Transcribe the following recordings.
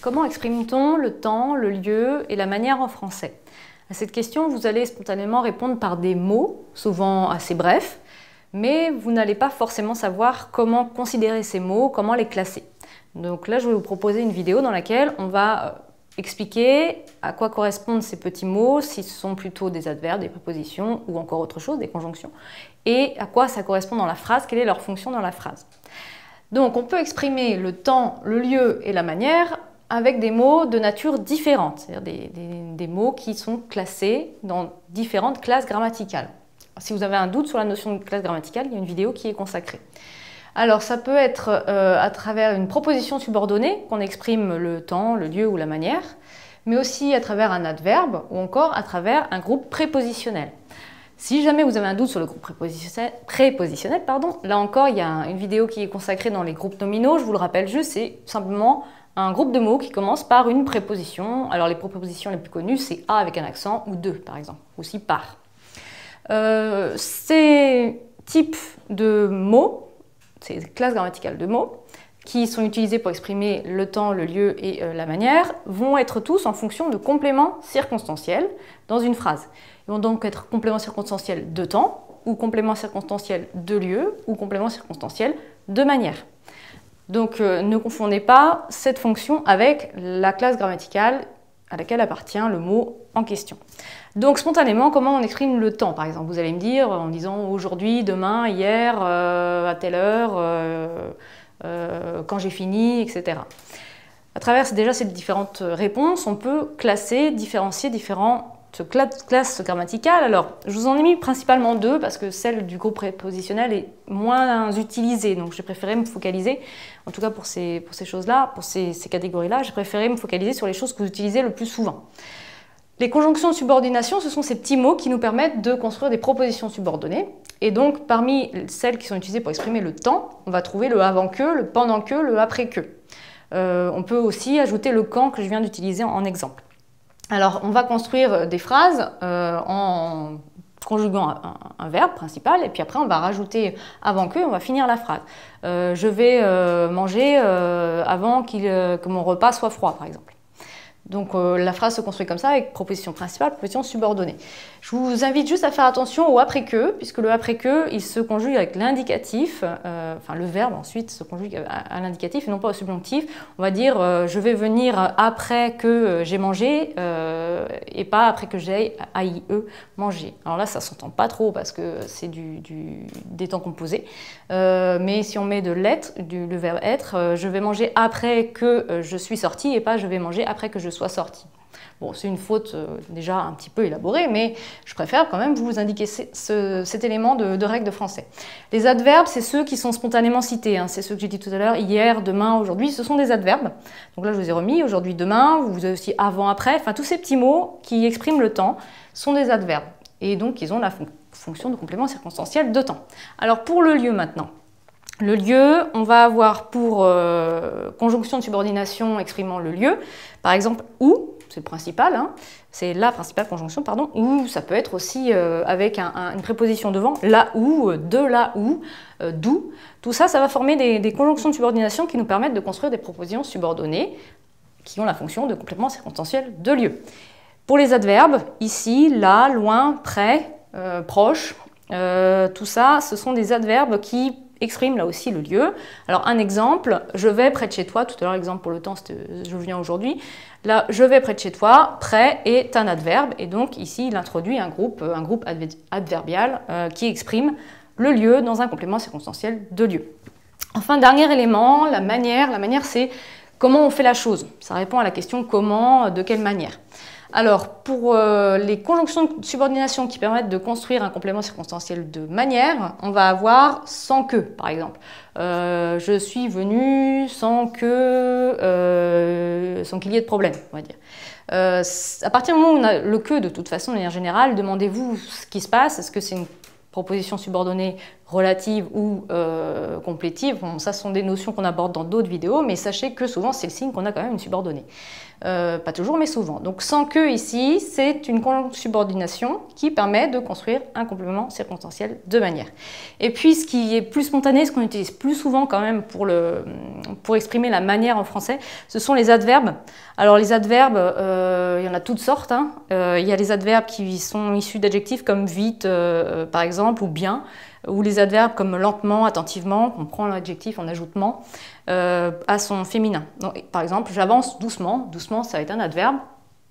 Comment exprime-t-on le temps, le lieu et la manière en français? À cette question, vous allez spontanément répondre par des mots, souvent assez brefs, mais vous n'allez pas forcément savoir comment considérer ces mots, comment les classer. Donc là, je vais vous proposer une vidéo dans laquelle on va euh, expliquer à quoi correspondent ces petits mots, si ce sont plutôt des adverbes, des prépositions ou encore autre chose, des conjonctions, et à quoi ça correspond dans la phrase, quelle est leur fonction dans la phrase. Donc on peut exprimer le temps, le lieu et la manière avec des mots de nature différente, c'est-à-dire des, mots qui sont classés dans différentes classes grammaticales. Si vous avez un doute sur la notion de classe grammaticale, il y a une vidéo qui est consacrée. Alors ça peut être euh, à travers une proposition subordonnée qu'on exprime le temps, le lieu ou la manière, mais aussi à travers un adverbe ou encore à travers un groupe prépositionnel. Si jamais vous avez un doute sur le groupe prépositionnel, pardon, là encore il y a une vidéo qui est consacrée dans les groupes nominaux, je vous le rappelle juste, c'est simplement un groupe de mots qui commence par une préposition. Alors les prépositions les plus connues, c'est à avec un accent ou de par exemple, aussi par. Euh, ces types de mots, ces classes grammaticales de mots, qui sont utilisés pour exprimer le temps, le lieu et euh, la manière, vont être tous en fonction de compléments circonstanciels dans une phrase. Ils vont donc être compléments circonstanciels de temps, ou compléments circonstanciels de lieu, ou compléments circonstanciels de manière. Donc euh, ne confondez pas cette fonction avec la classe grammaticale à laquelle appartient le mot en question. Donc spontanément, comment on exprime le temps Par exemple, vous allez me dire en disant aujourd'hui, demain, hier, euh, à telle heure, euh, quand j'ai fini, etc. À travers déjà ces différentes réponses, on peut classer, différencier différents classe grammaticale. Alors, je vous en ai mis principalement deux parce que celle du groupe prépositionnel est moins utilisée. Donc, j'ai préféré me focaliser, en tout cas pour ces, pour ces choses-là, pour ces, ces catégories-là, j'ai préféré me focaliser sur les choses que vous utilisez le plus souvent. Les conjonctions de subordination, ce sont ces petits mots qui nous permettent de construire des propositions subordonnées. Et donc, parmi celles qui sont utilisées pour exprimer le temps, on va trouver le avant que, le pendant que, le après que. Euh, on peut aussi ajouter le quand que je viens d'utiliser en exemple. Alors, on va construire des phrases euh, en conjuguant un, verbe principal, et puis après on va rajouter avant que, on va finir la phrase. Euh, je vais euh, manger avant que mon repas soit froid, par exemple. Donc euh, la phrase se construit comme ça avec proposition principale, proposition subordonnée. Je vous invite juste à faire attention au après que, puisque le après que, il se conjugue avec l'indicatif, euh, enfin le verbe ensuite se conjugue à, l'indicatif et non pas au subjonctif. On va dire euh, je vais venir après que j'ai mangé et pas après que j'ai AIE mangé. Alors là ça s'entend pas trop parce que c'est du, des temps composés, mais si on met de l'être, le verbe être, je vais manger après que je suis sorti et pas je vais manger après que je soit sorti. Bon, c'est une faute euh, déjà un petit peu élaborée, mais je préfère quand même vous indiquer cet élément de, règle de français. Les adverbes, c'est ceux qui sont spontanément cités. Hein. c'est ceux que j'ai dit tout à l'heure, hier, demain, aujourd'hui, ce sont des adverbes. Donc là, je vous ai remis aujourd'hui, demain, vous avez aussi avant, après. Enfin, tous ces petits mots qui expriment le temps sont des adverbes. Et donc, ils ont la fonction de complément circonstanciel de temps. Alors, pour le lieu maintenant. Le lieu, on va avoir pour euh, conjonction de subordination exprimant le lieu, par exemple où, hein, c'est la principale conjonction, pardon, ou ça peut être aussi euh, avec une préposition devant, là où, de là où, euh, d'où. Tout ça, ça va former des, conjonctions de subordination qui nous permettent de construire des propositions subordonnées qui ont la fonction de complément circonstanciel de lieu. Pour les adverbes, ici, là, loin, près, proche, tout ça, ce sont des adverbes qui exprime là aussi le lieu. Alors un exemple, je vais près de chez toi, tout à l'heure l'exemple pour le temps je viens aujourd'hui. Là, je vais près de chez toi, près est un adverbe et donc ici il introduit un groupe, un groupe adverbial euh, qui exprime le lieu dans un complément circonstanciel de lieu. Enfin, dernier élément, la manière. La manière c'est comment on fait la chose. Ça répond à la question comment, de quelle manière. Alors, pour euh, les conjonctions de subordination qui permettent de construire un complément circonstanciel de manière, on va avoir sans que, par exemple. Euh, je suis venu sans que, euh, sans qu'il y ait de problème, on va dire. à partir du moment où on a le que, de toute façon, de manière générale, demandez-vous ce qui se passe. Est-ce que c'est une proposition subordonnée relative ou complétive. Bon, ça, sont des notions qu'on aborde dans d'autres vidéos, mais sachez que souvent, c'est le signe qu'on a quand même une subordonnée. Euh, pas toujours, mais souvent. Donc sans que ici, c'est une subordination qui permet de construire un complément circonstanciel de manière. Et puis ce qui est plus spontané, ce qu'on utilise plus souvent quand même pour, exprimer la manière en français, ce sont les adverbes. Alors les adverbes, euh, il y en a toutes sortes. Hein. Euh, il y a les adverbes qui sont issus d'adjectifs comme vite, par exemple, ou bien ou les adverbes comme lentement, attentivement, on prend l'adjectif en ajoutement euh, à son féminin. Donc, par exemple, j'avance doucement, doucement ça va être un adverbe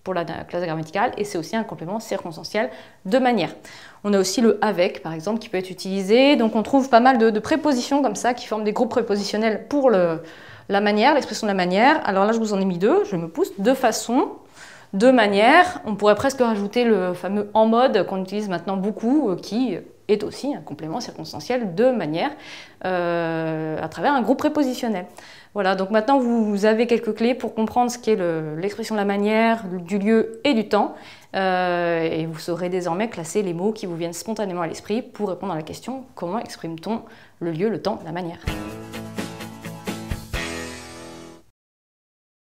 pour la classe grammaticale et c'est aussi un complément circonstanciel de manière. On a aussi le avec par exemple qui peut être utilisé, donc on trouve pas mal de, prépositions comme ça qui forment des groupes prépositionnels pour le, la manière, l'expression de la manière. Alors là je vous en ai mis deux, je me pousse, de façon, de manière, on pourrait presque rajouter le fameux en mode qu'on utilise maintenant beaucoup, euh, qui est aussi un complément circonstanciel de manière euh, à travers un groupe prépositionnel. Voilà, donc maintenant vous avez quelques clés pour comprendre ce qu'est l'expression de la manière, du lieu et du temps. Euh, et vous saurez désormais classer les mots qui vous viennent spontanément à l'esprit pour répondre à la question comment exprime-t-on le lieu, le temps, la manière?